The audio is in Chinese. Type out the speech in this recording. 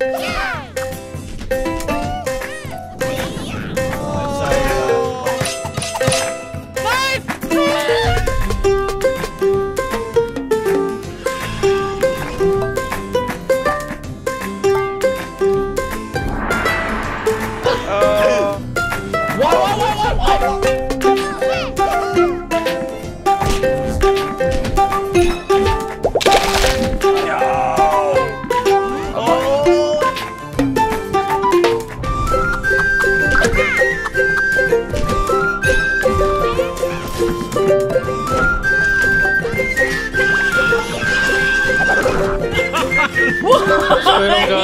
Yeah! 我是